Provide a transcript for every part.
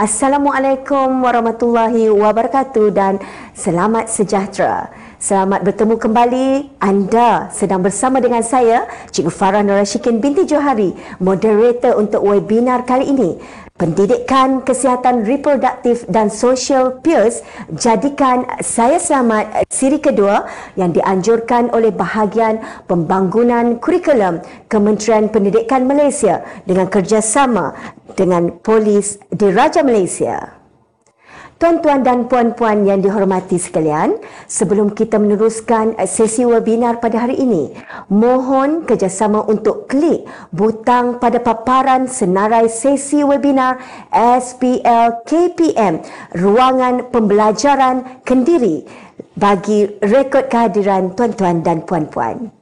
Assalamualaikum warahmatullahi wabarakatuh dan selamat sejahtera. Selamat bertemu kembali. Anda sedang bersama dengan saya, Cikgu Farah Nur Rashikin binti Johari, moderator untuk webinar kali ini. Pendidikan Kesihatan Reproduktif dan Sosial Peers jadikan saya selamat siri kedua yang dianjurkan oleh bahagian pembangunan kurikulum Kementerian Pendidikan Malaysia dengan kerjasama dengan polis di Raja Malaysia. Tuan-tuan dan puan-puan yang dihormati sekalian, sebelum kita meneruskan sesi webinar pada hari ini, mohon kerjasama untuk klik butang pada paparan senarai sesi webinar SPL KPM Ruangan Pembelajaran Kendiri bagi rekod kehadiran tuan-tuan dan puan-puan.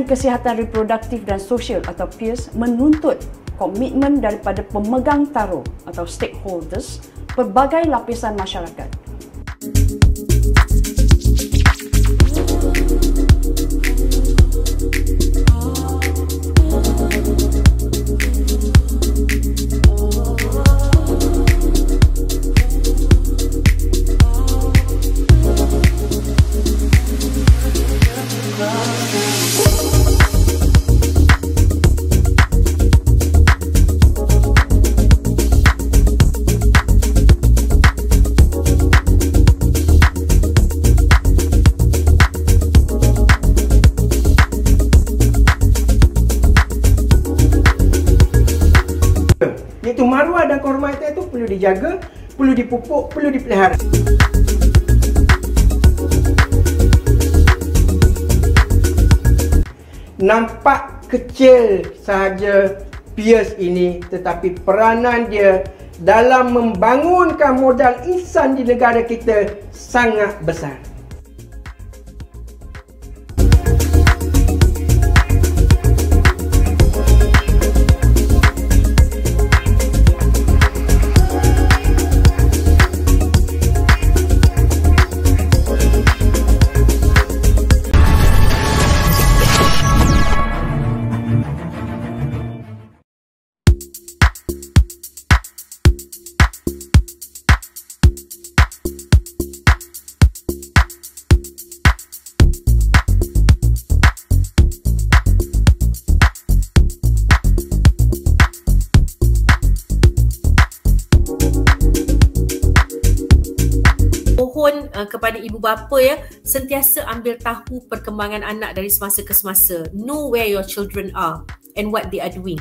Pendidikan Kesihatan Reproduktif dan Sosial atau PIRS menuntut komitmen daripada pemegang taruh atau stakeholders pelbagai lapisan masyarakat. Dijaga, perlu dipupuk, perlu dipelihara. Nampak kecil sahaja Pierce ini tetapi peranan dia dalam membangunkan modal insan di negara kita sangat besar. Bapa ya sentiasa ambil tahu perkembangan anak dari semasa ke semasa. Know where your children are and what they are doing.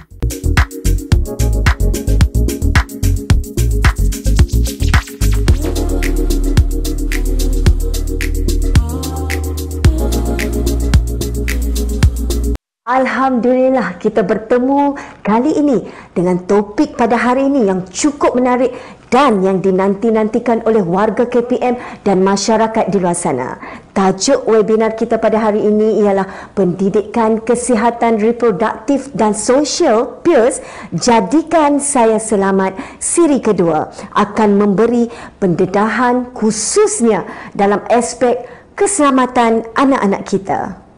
Alhamdulillah kita bertemu kali ini dengan topik pada hari ini yang cukup menarik dan yang dinanti-nantikan oleh warga KPM dan masyarakat di luar sana. Tajuk webinar kita pada hari ini ialah Pendidikan Kesihatan Reproduktif dan Sosial PIRS Jadikan Saya Selamat siri kedua akan memberi pendedahan khususnya dalam aspek keselamatan anak-anak kita.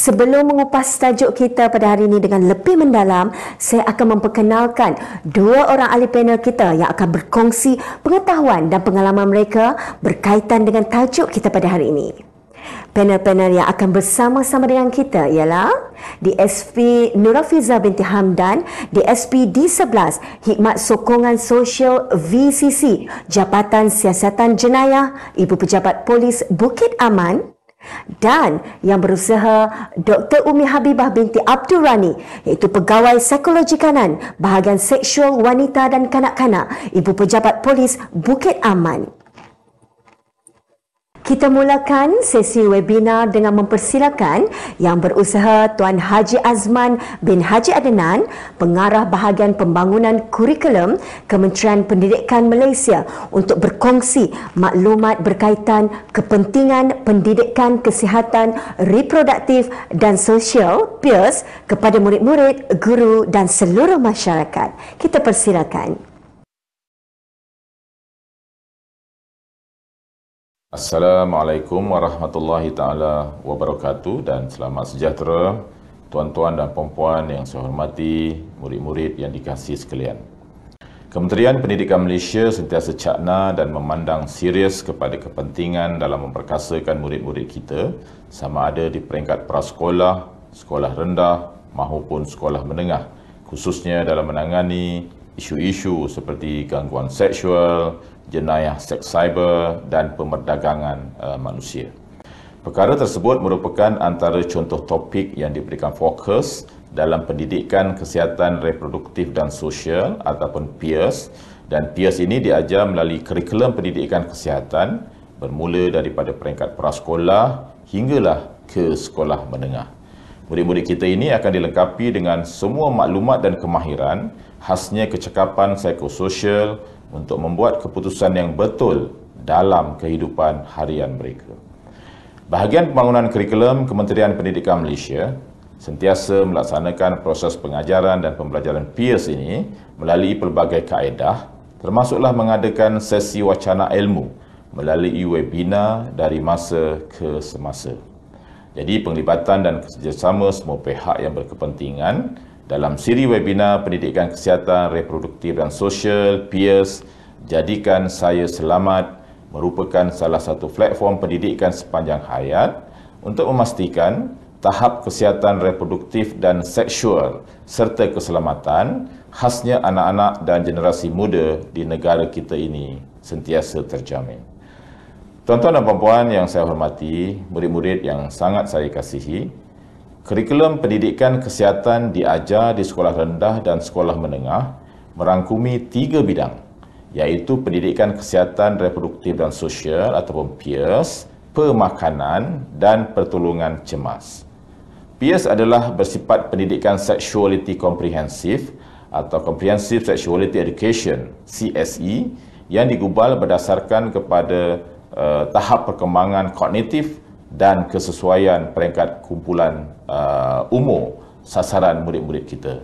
Sebelum mengupas tajuk kita pada hari ini dengan lebih mendalam, saya akan memperkenalkan dua orang ahli panel kita yang akan berkongsi pengetahuan dan pengalaman mereka berkaitan dengan tajuk kita pada hari ini. Panel-panel yang akan bersama-sama dengan kita ialah DSP Nurafiza binti Hamdan, DSP D11 Hikmat Sokongan Sosial VCC, Jabatan Siasatan Jenayah, Ibu Pejabat Polis Bukit Aman, dan yang berusaha Dr. Umi Habibah binti Abdul Rani iaitu pegawai psikologi kanan bahagian seksual wanita dan kanak-kanak Ibu Pejabat Polis Bukit Aman. Kita mulakan sesi webinar dengan mempersilakan yang berusaha Tuan Haji Azman bin Haji Adnan, pengarah bahagian pembangunan kurikulum Kementerian Pendidikan Malaysia untuk berkongsi maklumat berkaitan kepentingan pendidikan kesihatan reproduktif dan sosial PIRS kepada murid-murid, guru dan seluruh masyarakat. Kita persilakan. Assalamualaikum warahmatullahi taala wabarakatuh dan selamat sejahtera tuan-tuan dan puan-puan yang saya hormati, murid-murid yang dikasihi sekalian. Kementerian Pendidikan Malaysia sentiasa cakna dan memandang serius kepada kepentingan dalam memperkasakan murid-murid kita sama ada di peringkat prasekolah, sekolah rendah maupun sekolah menengah khususnya dalam menangani isu-isu seperti gangguan seksual, jenayah seks cyber dan pemerdagangan uh, manusia. Perkara tersebut merupakan antara contoh topik yang diberikan fokus dalam pendidikan kesihatan reproduktif dan sosial ataupun PIRS dan PIRS ini diajar melalui kurikulum pendidikan kesihatan bermula daripada peringkat prasekolah hinggalah ke sekolah menengah. Murid-murid kita ini akan dilengkapi dengan semua maklumat dan kemahiran khasnya kecekapan psikososial, untuk membuat keputusan yang betul dalam kehidupan harian mereka. Bahagian pembangunan kurikulum Kementerian Pendidikan Malaysia sentiasa melaksanakan proses pengajaran dan pembelajaran PIRS ini melalui pelbagai kaedah termasuklah mengadakan sesi wacana ilmu melalui webinar dari masa ke semasa. Jadi penglibatan dan kerjasama semua pihak yang berkepentingan dalam siri webinar Pendidikan Kesihatan Reproduktif dan Sosial PIRS Jadikan Saya Selamat merupakan salah satu platform pendidikan sepanjang hayat untuk memastikan tahap kesihatan reproduktif dan seksual serta keselamatan khasnya anak-anak dan generasi muda di negara kita ini sentiasa terjamin. Tuan-tuan dan puan-puan yang saya hormati, murid-murid yang sangat saya kasihi, Kurikulum pendidikan kesihatan diajar di sekolah rendah dan sekolah menengah merangkumi tiga bidang iaitu pendidikan kesihatan reproduktif dan sosial ataupun PIRS, pemakanan dan pertolongan cemas. PIRS adalah bersifat pendidikan sexuality comprehensive atau Comprehensive Sexuality Education CSE yang digubal berdasarkan kepada uh, tahap perkembangan kognitif dan kesesuaian peringkat kumpulan uh, umur sasaran murid-murid kita.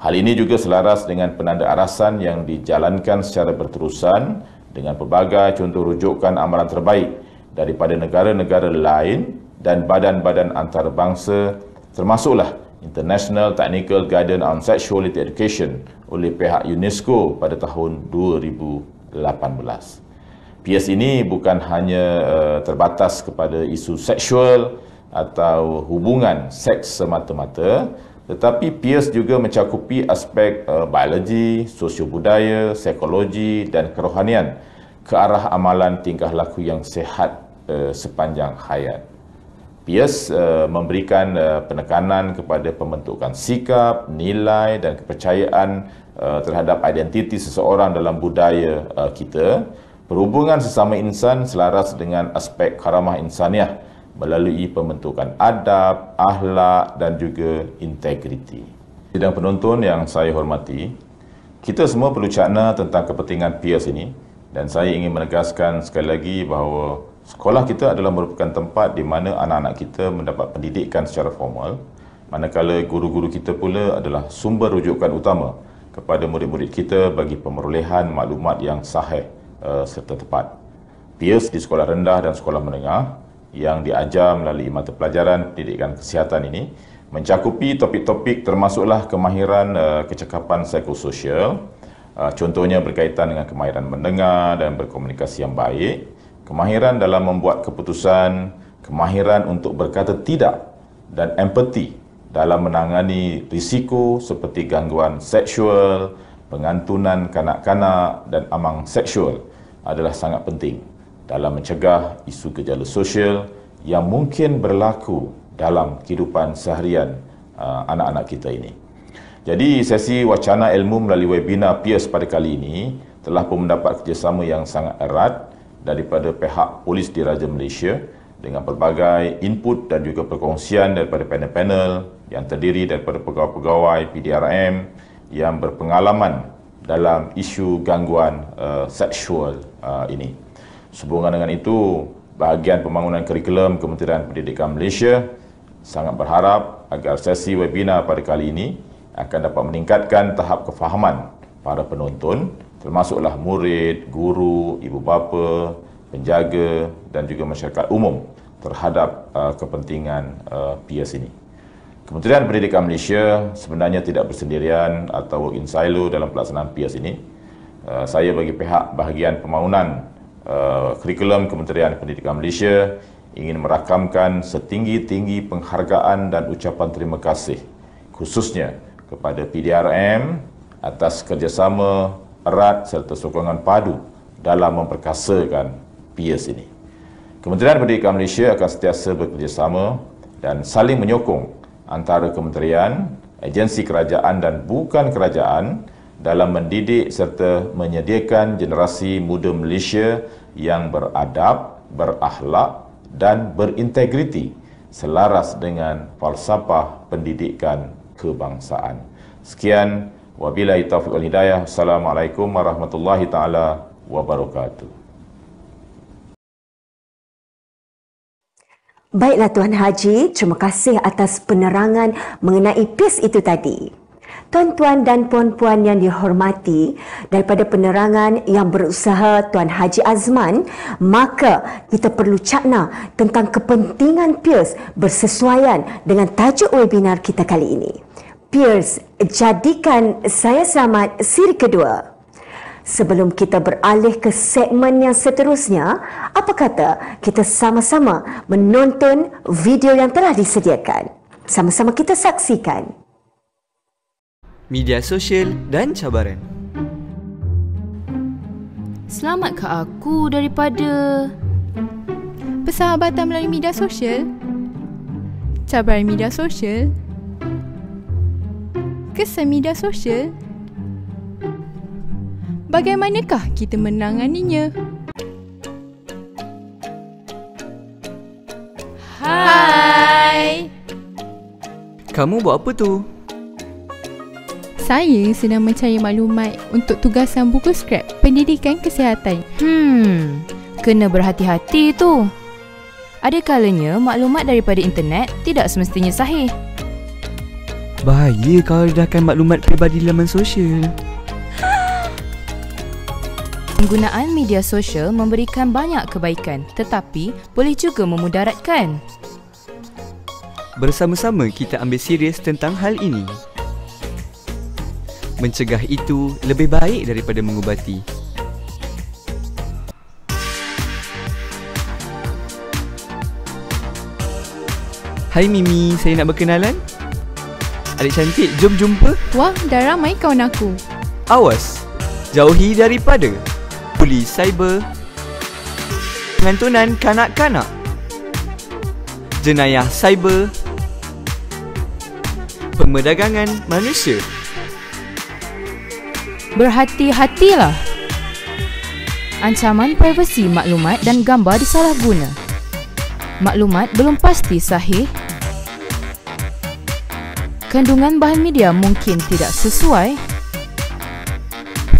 Hal ini juga selaras dengan penanda arasan yang dijalankan secara berterusan dengan pelbagai contoh rujukan amalan terbaik daripada negara-negara lain dan badan-badan antarabangsa termasuklah International Technical Guidance on Sexuality Education oleh pihak UNESCO pada tahun 2018. PS ini bukan hanya uh, terbatas kepada isu seksual atau hubungan seks semata-mata tetapi PS juga mencakupi aspek uh, biologi, sosio-budaya, psikologi dan kerohanian ke arah amalan tingkah laku yang sehat uh, sepanjang hayat. PS uh, memberikan uh, penekanan kepada pembentukan sikap, nilai dan kepercayaan uh, terhadap identiti seseorang dalam budaya uh, kita Perhubungan sesama insan selaras dengan aspek karamah insaniah melalui pembentukan adab, ahlak dan juga integriti. Sidang penonton yang saya hormati, kita semua perlu cakna tentang kepentingan peers ini dan saya ingin menegaskan sekali lagi bahawa sekolah kita adalah merupakan tempat di mana anak-anak kita mendapat pendidikan secara formal manakala guru-guru kita pula adalah sumber rujukan utama kepada murid-murid kita bagi pemerolehan maklumat yang sahih uh, serta tepat. Peers di sekolah rendah dan sekolah menengah yang diajar melalui mata pelajaran pendidikan kesihatan ini mencakupi topik-topik termasuklah kemahiran uh, kecekapan psikososial, uh, contohnya berkaitan dengan kemahiran mendengar dan berkomunikasi yang baik, kemahiran dalam membuat keputusan, kemahiran untuk berkata tidak dan empati dalam menangani risiko seperti gangguan seksual, pengantunan kanak-kanak dan amang seksual adalah sangat penting dalam mencegah isu gejala sosial yang mungkin berlaku dalam kehidupan seharian uh, anak-anak kita ini. Jadi sesi wacana ilmu melalui webinar PIAS pada kali ini telah pun mendapat kerjasama yang sangat erat daripada pihak polis diraja Malaysia dengan pelbagai input dan juga perkongsian daripada panel-panel yang terdiri daripada pegawai-pegawai PDRM yang berpengalaman dalam isu gangguan uh, seksual uh, ini. Sehubungan dengan itu, bahagian pembangunan kurikulum Kementerian Pendidikan Malaysia sangat berharap agar sesi webinar pada kali ini akan dapat meningkatkan tahap kefahaman para penonton termasuklah murid, guru, ibu bapa, penjaga dan juga masyarakat umum terhadap uh, kepentingan uh, PIAS ini. Kementerian Pendidikan Malaysia sebenarnya tidak bersendirian atau in silo dalam pelaksanaan PIAS ini. Uh, saya bagi pihak bahagian pembangunan uh, kurikulum Kementerian Pendidikan Malaysia ingin merakamkan setinggi-tinggi penghargaan dan ucapan terima kasih khususnya kepada PDRM atas kerjasama erat serta sokongan padu dalam memperkasakan PIAS ini. Kementerian Pendidikan Malaysia akan sentiasa bekerjasama dan saling menyokong antara kementerian, agensi kerajaan dan bukan kerajaan dalam mendidik serta menyediakan generasi muda Malaysia yang beradab, berakhlak dan berintegriti selaras dengan falsafah pendidikan kebangsaan. Sekian Wabillahi taufiq wal hidayah. Assalamualaikum warahmatullahi taala wabarakatuh. Baiklah Tuan Haji, terima kasih atas penerangan mengenai PIS itu tadi. Tuan-tuan dan puan-puan yang dihormati, daripada penerangan yang berusaha Tuan Haji Azman, maka kita perlu cakna tentang kepentingan PIS bersesuaian dengan tajuk webinar kita kali ini. Pierce, jadikan saya selamat siri kedua. Sebelum kita beralih ke segmen yang seterusnya, apa kata kita sama-sama menonton video yang telah disediakan? Sama-sama kita saksikan. Media sosial dan cabaran. Selamat ke aku daripada persahabatan melalui media sosial? Cabaran media sosial kesan media sosial? Bagaimanakah kita menanganinya? Hai. Kamu buat apa tu? Saya sedang mencari maklumat untuk tugasan buku skrap pendidikan kesihatan. Hmm, kena berhati-hati tu. Ada kalanya maklumat daripada internet tidak semestinya sahih. Bahaya kalau redahkan maklumat peribadi laman sosial. Penggunaan media sosial memberikan banyak kebaikan tetapi boleh juga memudaratkan. Bersama-sama kita ambil serius tentang hal ini. Mencegah itu lebih baik daripada mengubati. Hai Mimi, saya nak berkenalan. Adik cantik, jom jumpa. Wah, dah ramai kawan aku. Awas, jauhi daripada polis cyber, pengantunan kanak-kanak, jenayah cyber, pemerdagangan manusia. Berhati-hatilah. Ancaman privasi maklumat dan gambar disalahguna. Maklumat belum pasti sahih kandungan bahan media mungkin tidak sesuai,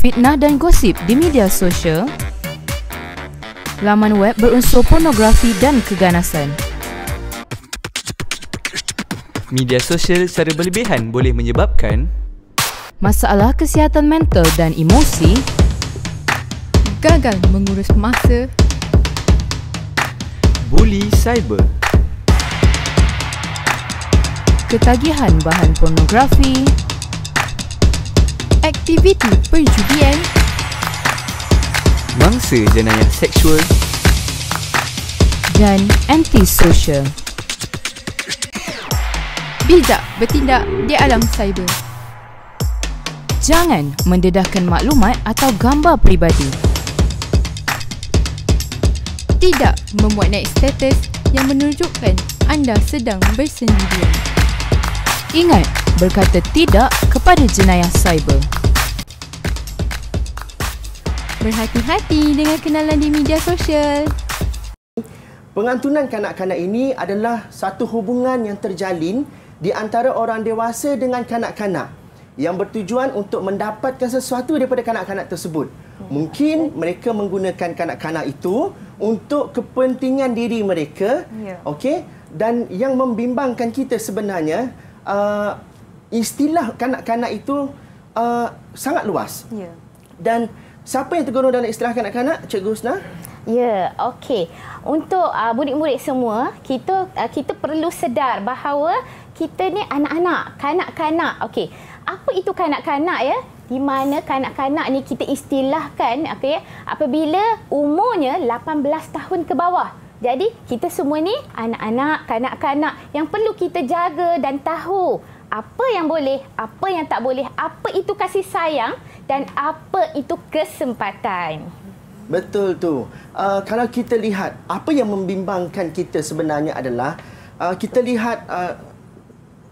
fitnah dan gosip di media sosial, laman web berunsur pornografi dan keganasan. Media sosial secara berlebihan boleh menyebabkan masalah kesihatan mental dan emosi, gagal mengurus masa, bully cyber, ketagihan bahan pornografi, aktiviti perjudian, mangsa jenayah seksual, dan anti-social. Bijak bertindak di alam cyber. Jangan mendedahkan maklumat atau gambar peribadi. Tidak membuat naik status yang menunjukkan anda sedang bersendirian. Ingat berkata tidak kepada jenayah cyber. Berhati-hati dengan kenalan di media sosial. Pengantunan kanak-kanak ini adalah satu hubungan yang terjalin di antara orang dewasa dengan kanak-kanak yang bertujuan untuk mendapatkan sesuatu daripada kanak-kanak tersebut. Mungkin mereka menggunakan kanak-kanak itu untuk kepentingan diri mereka. Ya. Okey, dan yang membimbangkan kita sebenarnya uh, istilah kanak-kanak itu uh, sangat luas. Ya. Dan siapa yang tergolong dalam istilah kanak-kanak? Cikgu Husna? Ya, okey. Untuk uh, murid-murid semua, kita uh, kita perlu sedar bahawa kita ni anak-anak, kanak-kanak. Okey. Apa itu kanak-kanak ya? Di mana kanak-kanak ni kita istilahkan okey apabila umurnya 18 tahun ke bawah. Jadi kita semua ni anak-anak, kanak-kanak yang perlu kita jaga dan tahu apa yang boleh, apa yang tak boleh, apa itu kasih sayang dan apa itu kesempatan. Betul tu. Uh, kalau kita lihat apa yang membimbangkan kita sebenarnya adalah uh, kita lihat uh,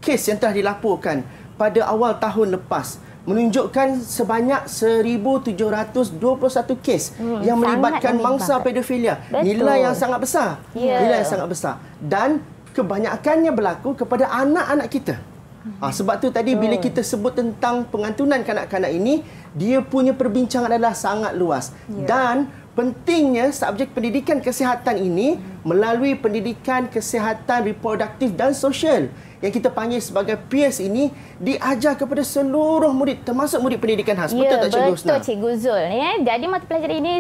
kes yang telah dilaporkan pada awal tahun lepas menunjukkan sebanyak 1721 kes Hmm, yang melibatkan mangsa pedofilia. Betul. Nilai yang sangat besar. Ya. Nilai yang sangat besar. Dan kebanyakannya berlaku kepada anak-anak kita. Ha, sebab tu tadi bila kita sebut tentang pengantunan kanak-kanak ini, dia punya perbincangan adalah sangat luas. Ya. Dan pentingnya subjek pendidikan kesihatan ini melalui pendidikan kesihatan reproduktif dan sosial yang kita panggil sebagai peers ini diajar kepada seluruh murid termasuk murid pendidikan khas. Ya, betul tak Cikgu betul Husna? Cikgu Zul. Ya. Jadi mata pelajaran ini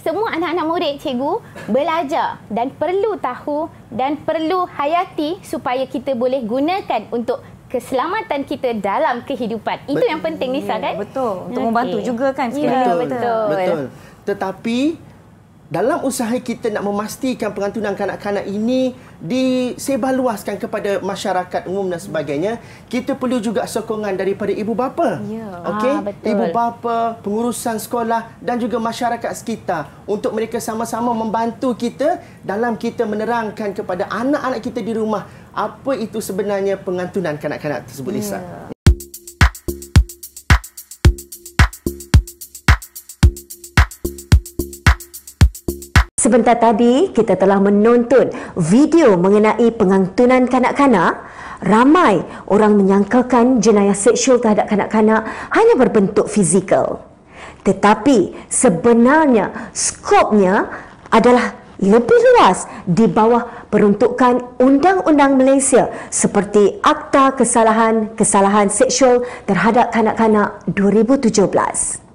semua anak-anak murid cikgu belajar dan perlu tahu dan perlu hayati supaya kita boleh gunakan untuk keselamatan kita dalam kehidupan. Itu Bet- yang penting Nisa kan? Betul. Untuk membantu juga kan Ya, sekiranya. betul. Betul. Tetapi dalam usaha kita nak memastikan pengantunan kanak-kanak ini disebarluaskan kepada masyarakat umum dan sebagainya, kita perlu juga sokongan daripada ibu bapa. Ya. Okey, betul. ibu bapa, pengurusan sekolah dan juga masyarakat sekitar untuk mereka sama-sama membantu kita dalam kita menerangkan kepada anak-anak kita di rumah apa itu sebenarnya pengantunan kanak-kanak tersebut Lisa. Ya. Sebentar tadi kita telah menonton video mengenai pengantunan kanak-kanak. Ramai orang menyangkakan jenayah seksual terhadap kanak-kanak hanya berbentuk fizikal. Tetapi sebenarnya skopnya adalah lebih luas di bawah peruntukan Undang-Undang Malaysia seperti Akta Kesalahan-Kesalahan Seksual terhadap Kanak-kanak 2017.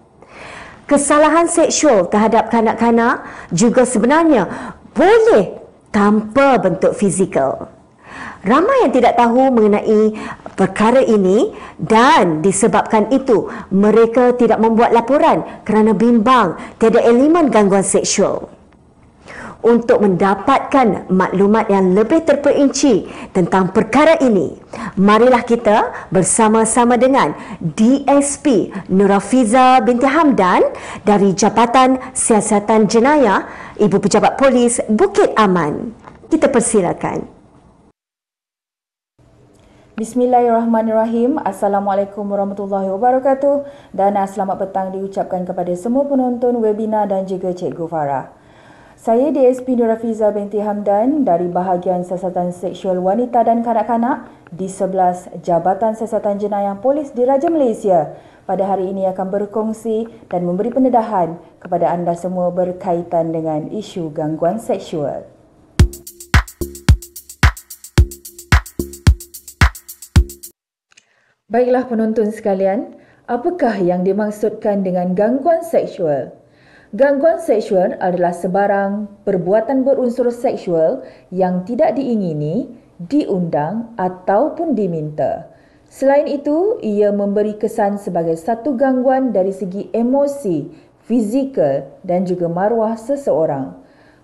Kesalahan seksual terhadap kanak-kanak juga sebenarnya boleh tanpa bentuk fizikal. Ramai yang tidak tahu mengenai perkara ini dan disebabkan itu mereka tidak membuat laporan kerana bimbang tiada elemen gangguan seksual. Untuk mendapatkan maklumat yang lebih terperinci tentang perkara ini, marilah kita bersama-sama dengan DSP Nurafiza binti Hamdan dari Jabatan Siasatan Jenayah Ibu Pejabat Polis Bukit Aman. Kita persilakan. Bismillahirrahmanirrahim. Assalamualaikum warahmatullahi wabarakatuh dan selamat petang diucapkan kepada semua penonton webinar dan juga Cikgu Farah. Saya DSP Nurafiza binti Hamdan dari bahagian siasatan seksual wanita dan kanak-kanak di 11 Jabatan Siasatan Jenayah Polis Diraja Malaysia. Pada hari ini akan berkongsi dan memberi pendedahan kepada anda semua berkaitan dengan isu gangguan seksual. Baiklah penonton sekalian, apakah yang dimaksudkan dengan gangguan seksual? Gangguan seksual adalah sebarang perbuatan berunsur seksual yang tidak diingini, diundang ataupun diminta. Selain itu, ia memberi kesan sebagai satu gangguan dari segi emosi, fizikal dan juga maruah seseorang.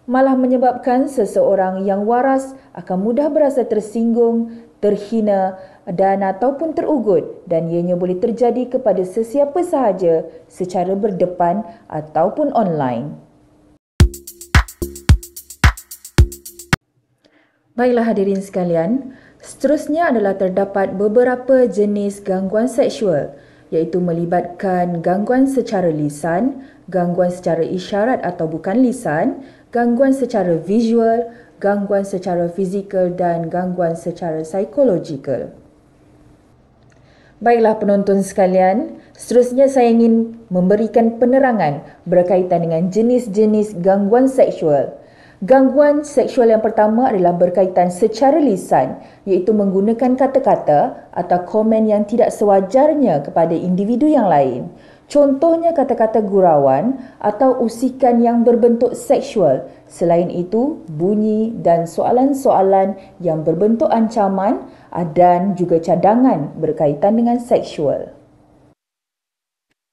malah menyebabkan seseorang yang waras akan mudah berasa tersinggung, terhina dan ataupun terugut dan ianya boleh terjadi kepada sesiapa sahaja secara berdepan ataupun online. Baiklah hadirin sekalian, seterusnya adalah terdapat beberapa jenis gangguan seksual iaitu melibatkan gangguan secara lisan, gangguan secara isyarat atau bukan lisan, gangguan secara visual, gangguan secara fizikal dan gangguan secara psikologikal. Baiklah penonton sekalian, seterusnya saya ingin memberikan penerangan berkaitan dengan jenis-jenis gangguan seksual. Gangguan seksual yang pertama adalah berkaitan secara lisan iaitu menggunakan kata-kata atau komen yang tidak sewajarnya kepada individu yang lain. Contohnya kata-kata gurauan atau usikan yang berbentuk seksual. Selain itu, bunyi dan soalan-soalan yang berbentuk ancaman dan juga cadangan berkaitan dengan seksual.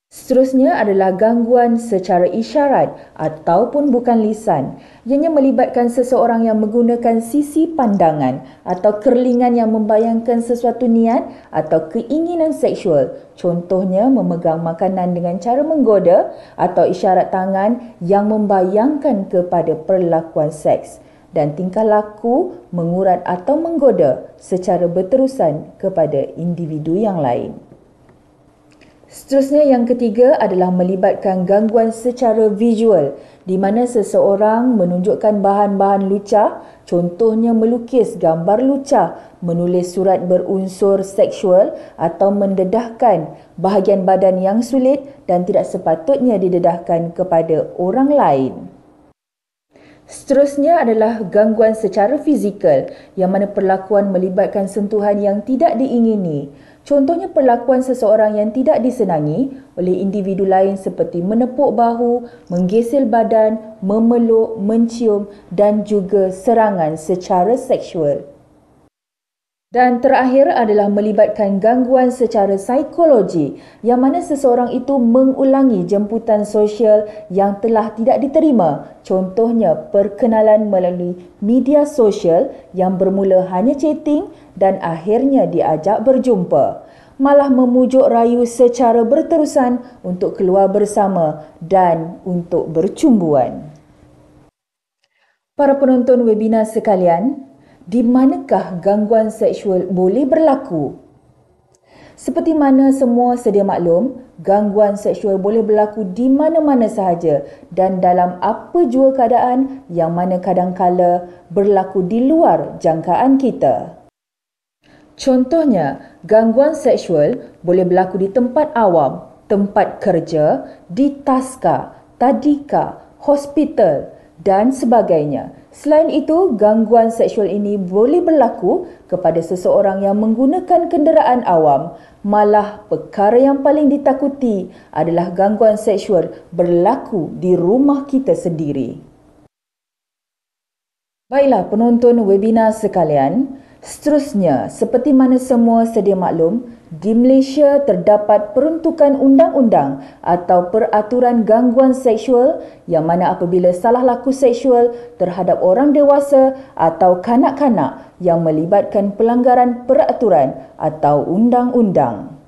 Seterusnya adalah gangguan secara isyarat ataupun bukan lisan. Ianya melibatkan seseorang yang menggunakan sisi pandangan atau kerlingan yang membayangkan sesuatu niat atau keinginan seksual. Contohnya memegang makanan dengan cara menggoda atau isyarat tangan yang membayangkan kepada perlakuan seks dan tingkah laku mengurat atau menggoda secara berterusan kepada individu yang lain. Seterusnya yang ketiga adalah melibatkan gangguan secara visual di mana seseorang menunjukkan bahan-bahan lucah, contohnya melukis gambar lucah, menulis surat berunsur seksual atau mendedahkan bahagian badan yang sulit dan tidak sepatutnya didedahkan kepada orang lain. Seterusnya adalah gangguan secara fizikal yang mana perlakuan melibatkan sentuhan yang tidak diingini, Contohnya perlakuan seseorang yang tidak disenangi oleh individu lain seperti menepuk bahu, menggesel badan, memeluk, mencium dan juga serangan secara seksual. Dan terakhir adalah melibatkan gangguan secara psikologi yang mana seseorang itu mengulangi jemputan sosial yang telah tidak diterima. Contohnya perkenalan melalui media sosial yang bermula hanya chatting dan akhirnya diajak berjumpa. Malah memujuk rayu secara berterusan untuk keluar bersama dan untuk bercumbuan. Para penonton webinar sekalian, di manakah gangguan seksual boleh berlaku? Seperti mana semua sedia maklum, gangguan seksual boleh berlaku di mana-mana sahaja dan dalam apa jua keadaan yang mana kadangkala berlaku di luar jangkaan kita. Contohnya, gangguan seksual boleh berlaku di tempat awam, tempat kerja, di taska, tadika, hospital dan sebagainya. Selain itu, gangguan seksual ini boleh berlaku kepada seseorang yang menggunakan kenderaan awam. Malah perkara yang paling ditakuti adalah gangguan seksual berlaku di rumah kita sendiri. Baiklah penonton webinar sekalian, seterusnya seperti mana semua sedia maklum, di Malaysia terdapat peruntukan undang-undang atau peraturan gangguan seksual yang mana apabila salah laku seksual terhadap orang dewasa atau kanak-kanak yang melibatkan pelanggaran peraturan atau undang-undang.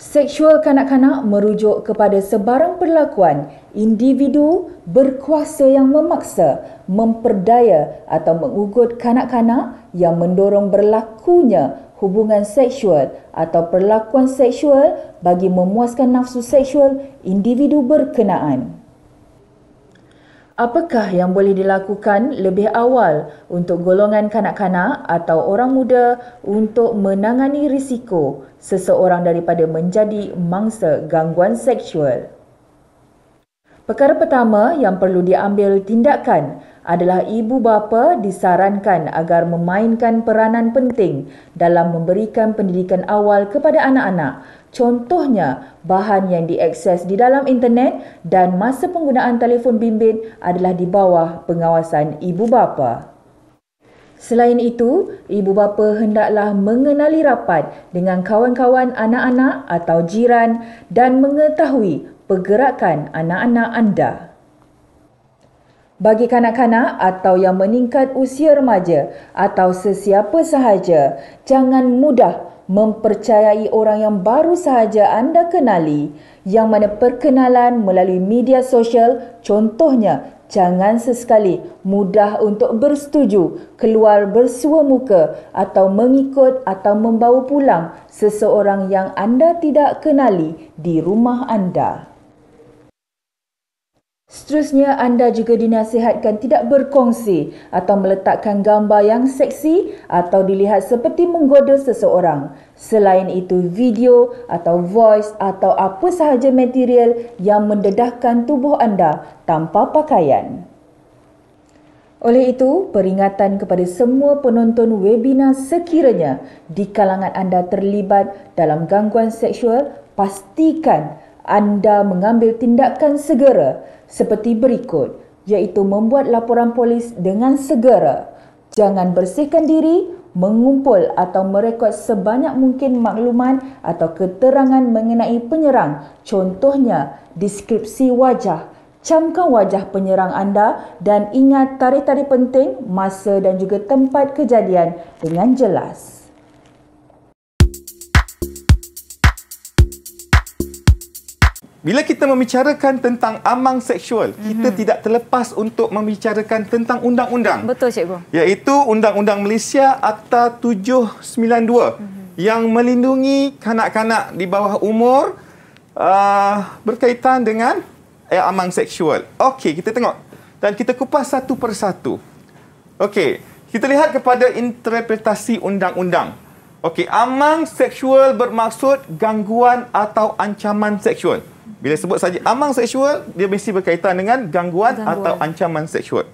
Seksual kanak-kanak merujuk kepada sebarang perlakuan individu berkuasa yang memaksa, memperdaya atau mengugut kanak-kanak yang mendorong berlakunya hubungan seksual atau perlakuan seksual bagi memuaskan nafsu seksual individu berkenaan. Apakah yang boleh dilakukan lebih awal untuk golongan kanak-kanak atau orang muda untuk menangani risiko seseorang daripada menjadi mangsa gangguan seksual? Perkara pertama yang perlu diambil tindakan adalah ibu bapa disarankan agar memainkan peranan penting dalam memberikan pendidikan awal kepada anak-anak. Contohnya, bahan yang diakses di dalam internet dan masa penggunaan telefon bimbit adalah di bawah pengawasan ibu bapa. Selain itu, ibu bapa hendaklah mengenali rapat dengan kawan-kawan anak-anak atau jiran dan mengetahui pergerakan anak-anak anda. Bagi kanak-kanak atau yang meningkat usia remaja atau sesiapa sahaja, jangan mudah mempercayai orang yang baru sahaja anda kenali yang mana perkenalan melalui media sosial contohnya jangan sesekali mudah untuk bersetuju keluar bersua muka atau mengikut atau membawa pulang seseorang yang anda tidak kenali di rumah anda. Seterusnya, anda juga dinasihatkan tidak berkongsi atau meletakkan gambar yang seksi atau dilihat seperti menggoda seseorang. Selain itu, video atau voice atau apa sahaja material yang mendedahkan tubuh anda tanpa pakaian. Oleh itu, peringatan kepada semua penonton webinar sekiranya di kalangan anda terlibat dalam gangguan seksual, pastikan anda mengambil tindakan segera seperti berikut iaitu membuat laporan polis dengan segera. Jangan bersihkan diri, mengumpul atau merekod sebanyak mungkin maklumat atau keterangan mengenai penyerang. Contohnya, deskripsi wajah. Camkan wajah penyerang anda dan ingat tarikh-tarikh penting, masa dan juga tempat kejadian dengan jelas. Bila kita membicarakan tentang amang seksual, mm-hmm. kita tidak terlepas untuk membicarakan tentang undang-undang. Betul, cikgu. Iaitu Undang-Undang Malaysia Akta 792 mm-hmm. yang melindungi kanak-kanak di bawah umur uh, berkaitan dengan eh, amang seksual. Okey, kita tengok. Dan kita kupas satu persatu. Okey, kita lihat kepada interpretasi undang-undang. Okey, amang seksual bermaksud gangguan atau ancaman seksual. Bila sebut saja amang seksual, dia mesti berkaitan dengan gangguan, gangguan. atau ancaman seksual.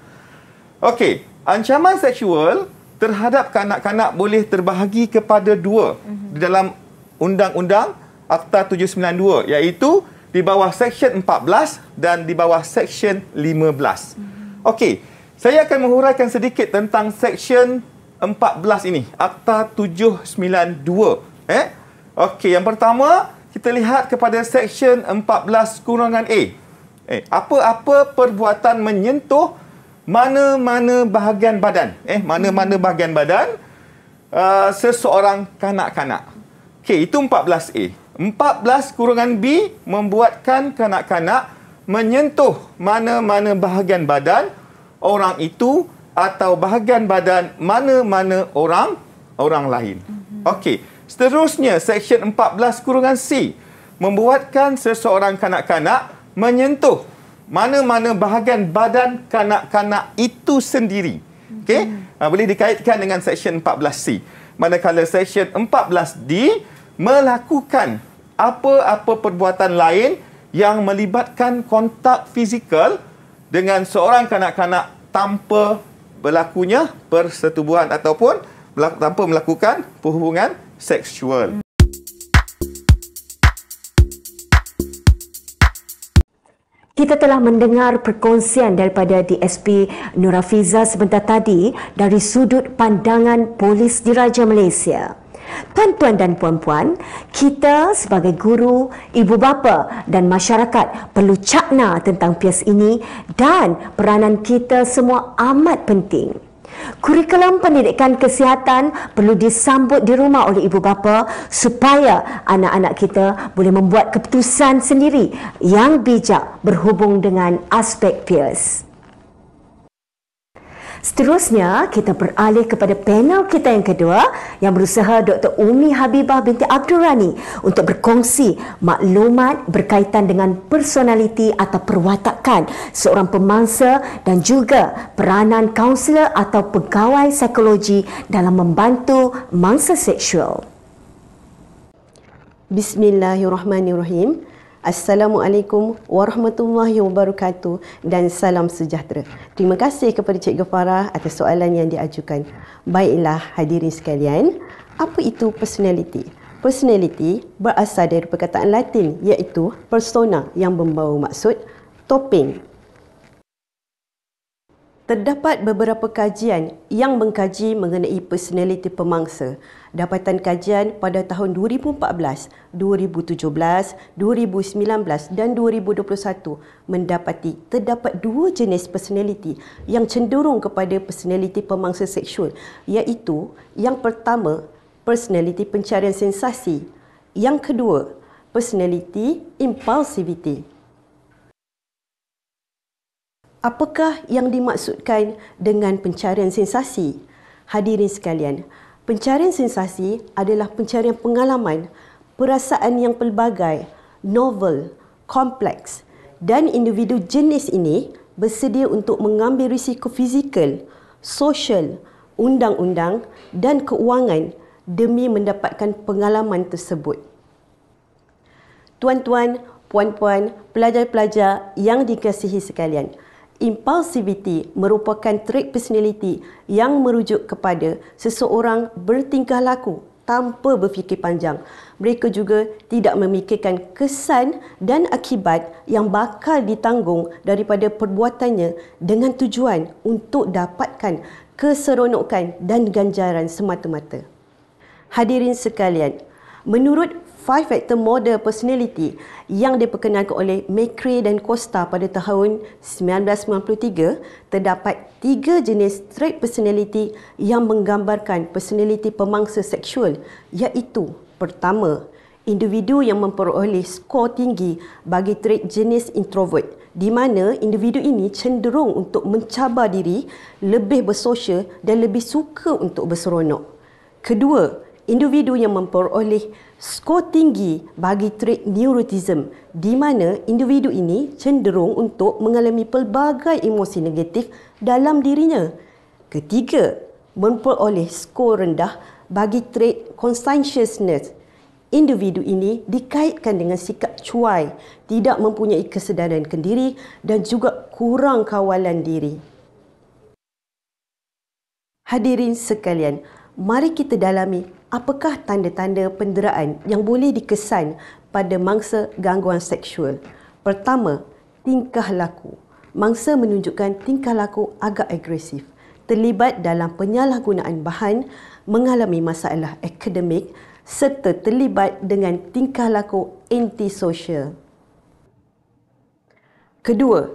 Okey, ancaman seksual terhadap kanak-kanak boleh terbahagi kepada dua mm-hmm. di dalam Undang-Undang Akta 792 iaitu di bawah Seksyen 14 dan di bawah Seksyen 15. Mm-hmm. Okey, saya akan menghuraikan sedikit tentang Seksyen 14 ini, Akta 792. Eh? Okey, yang pertama, kita lihat kepada seksyen 14 kurangan A. Eh, apa-apa perbuatan menyentuh mana-mana bahagian badan. Eh, mana-mana bahagian badan uh, seseorang kanak-kanak. Okey, itu 14A. 14 kurangan B membuatkan kanak-kanak menyentuh mana-mana bahagian badan orang itu atau bahagian badan mana-mana orang orang lain. Okey. Seterusnya, Seksyen 14 kurungan C membuatkan seseorang kanak-kanak menyentuh mana-mana bahagian badan kanak-kanak itu sendiri. Okey? Hmm. Ha, boleh dikaitkan dengan Seksyen 14C. Manakala Seksyen 14D melakukan apa-apa perbuatan lain yang melibatkan kontak fizikal dengan seorang kanak-kanak tanpa berlakunya persetubuhan ataupun tanpa melakukan perhubungan seksual. Kita telah mendengar perkongsian daripada DSP Nurafiza sebentar tadi dari sudut pandangan Polis Diraja Malaysia. Tuan-tuan dan puan-puan, kita sebagai guru, ibu bapa dan masyarakat perlu cakna tentang PIAS ini dan peranan kita semua amat penting. Kurikulum pendidikan kesihatan perlu disambut di rumah oleh ibu bapa supaya anak-anak kita boleh membuat keputusan sendiri yang bijak berhubung dengan aspek peers. Seterusnya, kita beralih kepada panel kita yang kedua yang berusaha Dr. Umi Habibah binti Abdul Rani untuk berkongsi maklumat berkaitan dengan personaliti atau perwatakan seorang pemangsa dan juga peranan kaunselor atau pegawai psikologi dalam membantu mangsa seksual. Bismillahirrahmanirrahim. Assalamualaikum warahmatullahi wabarakatuh dan salam sejahtera. Terima kasih kepada Cikgu Farah atas soalan yang diajukan. Baiklah hadirin sekalian, apa itu personality? Personality berasal dari perkataan Latin iaitu persona yang membawa maksud topping. Terdapat beberapa kajian yang mengkaji mengenai personaliti pemangsa. Dapatan kajian pada tahun 2014, 2017, 2019 dan 2021 mendapati terdapat dua jenis personaliti yang cenderung kepada personaliti pemangsa seksual iaitu yang pertama, personaliti pencarian sensasi. Yang kedua, personaliti impulsivity. Apakah yang dimaksudkan dengan pencarian sensasi? Hadirin sekalian, pencarian sensasi adalah pencarian pengalaman, perasaan yang pelbagai, novel, kompleks dan individu jenis ini bersedia untuk mengambil risiko fizikal, sosial, undang-undang dan keuangan demi mendapatkan pengalaman tersebut. Tuan-tuan, puan-puan, pelajar-pelajar yang dikasihi sekalian, Impulsivity merupakan trait personality yang merujuk kepada seseorang bertingkah laku tanpa berfikir panjang. Mereka juga tidak memikirkan kesan dan akibat yang bakal ditanggung daripada perbuatannya dengan tujuan untuk dapatkan keseronokan dan ganjaran semata-mata. Hadirin sekalian, menurut Five Factor Model Personality yang diperkenalkan oleh McRae dan Costa pada tahun 1993, terdapat tiga jenis trait personality yang menggambarkan personality pemangsa seksual iaitu pertama, individu yang memperoleh skor tinggi bagi trait jenis introvert di mana individu ini cenderung untuk mencabar diri, lebih bersosial dan lebih suka untuk berseronok. Kedua, individu yang memperoleh skor tinggi bagi trait neurotism di mana individu ini cenderung untuk mengalami pelbagai emosi negatif dalam dirinya. Ketiga, memperoleh skor rendah bagi trait conscientiousness. Individu ini dikaitkan dengan sikap cuai, tidak mempunyai kesedaran kendiri dan juga kurang kawalan diri. Hadirin sekalian, mari kita dalami apakah tanda-tanda penderaan yang boleh dikesan pada mangsa gangguan seksual? Pertama, tingkah laku. Mangsa menunjukkan tingkah laku agak agresif, terlibat dalam penyalahgunaan bahan, mengalami masalah akademik serta terlibat dengan tingkah laku antisosial. Kedua,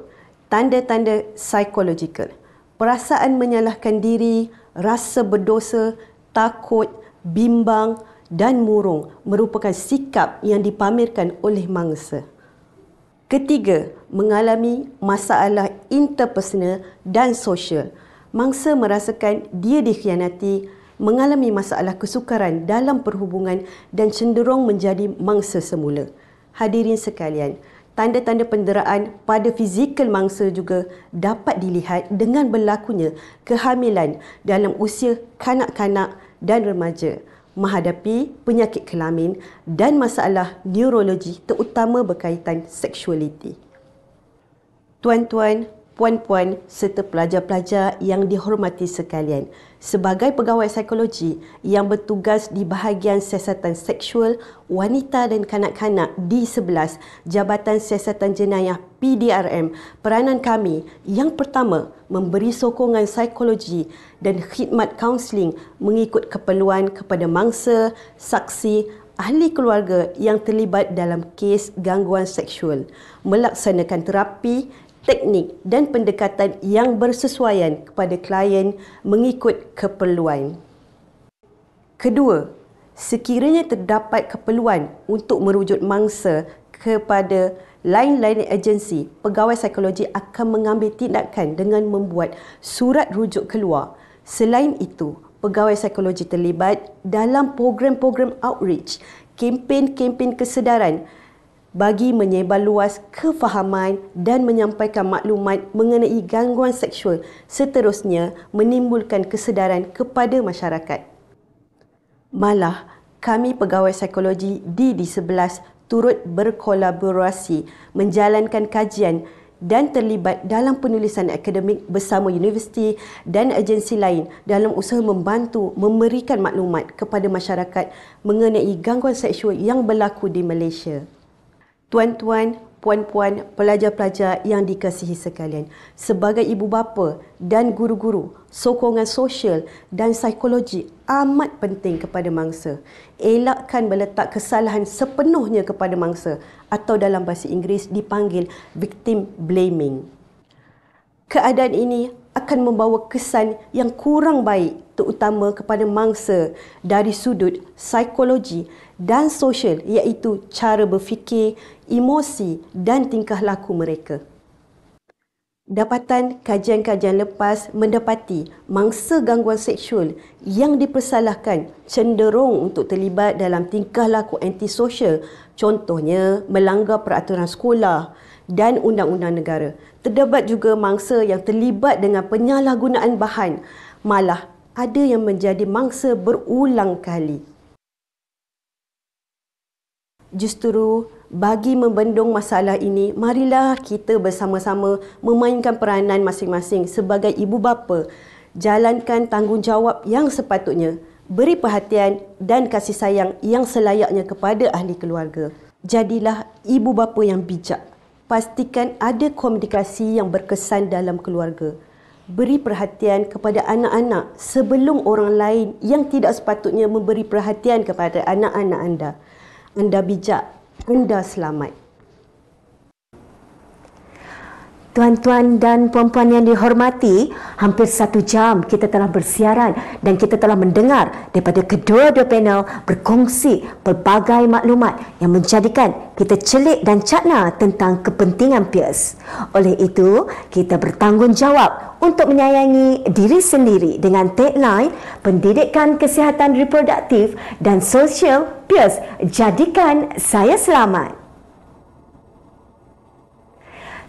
tanda-tanda psikologikal. Perasaan menyalahkan diri, rasa berdosa, takut, bimbang dan murung merupakan sikap yang dipamerkan oleh mangsa. Ketiga, mengalami masalah interpersonal dan sosial. Mangsa merasakan dia dikhianati, mengalami masalah kesukaran dalam perhubungan dan cenderung menjadi mangsa semula. Hadirin sekalian, tanda-tanda penderaan pada fizikal mangsa juga dapat dilihat dengan berlakunya kehamilan dalam usia kanak-kanak dan remaja menghadapi penyakit kelamin dan masalah neurologi terutama berkaitan seksualiti. Tuan-tuan, puan-puan serta pelajar-pelajar yang dihormati sekalian, sebagai pegawai psikologi yang bertugas di bahagian siasatan seksual wanita dan kanak-kanak di 11 Jabatan Siasatan Jenayah PDRM, peranan kami yang pertama memberi sokongan psikologi dan khidmat kaunseling mengikut keperluan kepada mangsa, saksi, ahli keluarga yang terlibat dalam kes gangguan seksual, melaksanakan terapi teknik dan pendekatan yang bersesuaian kepada klien mengikut keperluan. Kedua, sekiranya terdapat keperluan untuk merujuk mangsa kepada lain-lain agensi, pegawai psikologi akan mengambil tindakan dengan membuat surat rujuk keluar. Selain itu, pegawai psikologi terlibat dalam program-program outreach, kempen-kempen kesedaran bagi menyebarluas kefahaman dan menyampaikan maklumat mengenai gangguan seksual seterusnya menimbulkan kesedaran kepada masyarakat. Malah, kami pegawai psikologi di D11 turut berkolaborasi menjalankan kajian dan terlibat dalam penulisan akademik bersama universiti dan agensi lain dalam usaha membantu memberikan maklumat kepada masyarakat mengenai gangguan seksual yang berlaku di Malaysia tuan-tuan, puan-puan pelajar-pelajar yang dikasihi sekalian. Sebagai ibu bapa dan guru-guru, sokongan sosial dan psikologi amat penting kepada mangsa. Elakkan meletak kesalahan sepenuhnya kepada mangsa atau dalam bahasa Inggeris dipanggil victim blaming. Keadaan ini akan membawa kesan yang kurang baik terutama kepada mangsa dari sudut psikologi dan sosial iaitu cara berfikir, emosi dan tingkah laku mereka. Dapatan kajian-kajian lepas mendapati mangsa gangguan seksual yang dipersalahkan cenderung untuk terlibat dalam tingkah laku antisosial contohnya melanggar peraturan sekolah dan undang-undang negara. Terdapat juga mangsa yang terlibat dengan penyalahgunaan bahan malah ada yang menjadi mangsa berulang kali. Justru bagi membendung masalah ini, marilah kita bersama-sama memainkan peranan masing-masing sebagai ibu bapa. Jalankan tanggungjawab yang sepatutnya. Beri perhatian dan kasih sayang yang selayaknya kepada ahli keluarga. Jadilah ibu bapa yang bijak. Pastikan ada komunikasi yang berkesan dalam keluarga. Beri perhatian kepada anak-anak sebelum orang lain yang tidak sepatutnya memberi perhatian kepada anak-anak anda anda bijak, anda selamat. Tuan-tuan dan puan-puan yang dihormati, hampir satu jam kita telah bersiaran dan kita telah mendengar daripada kedua-dua panel berkongsi pelbagai maklumat yang menjadikan kita celik dan cakna tentang kepentingan peers. Oleh itu, kita bertanggungjawab untuk menyayangi diri sendiri dengan tagline pendidikan kesihatan reproduktif dan sosial peers jadikan saya selamat.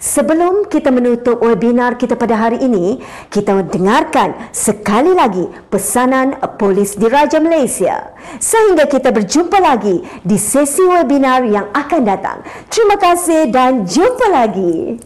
Sebelum kita menutup webinar kita pada hari ini, kita dengarkan sekali lagi pesanan Polis Diraja Malaysia. Sehingga kita berjumpa lagi di sesi webinar yang akan datang. Terima kasih dan jumpa lagi.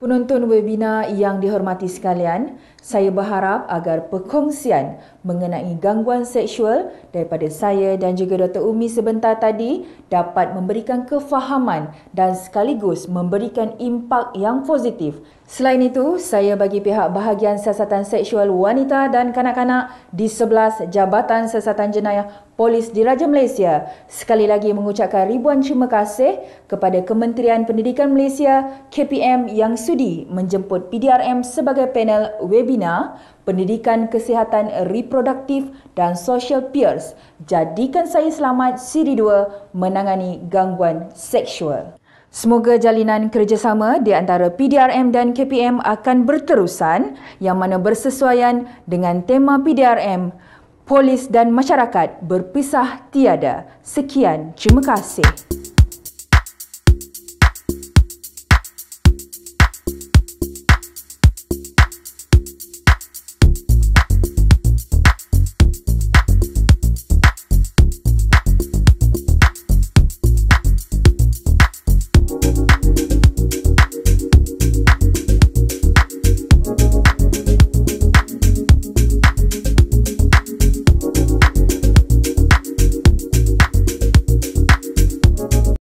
Penonton webinar yang dihormati sekalian, saya berharap agar perkongsian mengenai gangguan seksual daripada saya dan juga Dr. Umi sebentar tadi dapat memberikan kefahaman dan sekaligus memberikan impak yang positif. Selain itu, saya bagi pihak bahagian siasatan seksual wanita dan kanak-kanak di 11 Jabatan Siasatan Jenayah Polis Diraja Malaysia sekali lagi mengucapkan ribuan terima kasih kepada Kementerian Pendidikan Malaysia KPM yang sudi menjemput PDRM sebagai panel webinar Pendidikan Kesihatan Reproduktif dan Social Peers. Jadikan saya selamat siri 2 menangani gangguan seksual. Semoga jalinan kerjasama di antara PDRM dan KPM akan berterusan yang mana bersesuaian dengan tema PDRM polis dan masyarakat berpisah tiada. Sekian, terima kasih.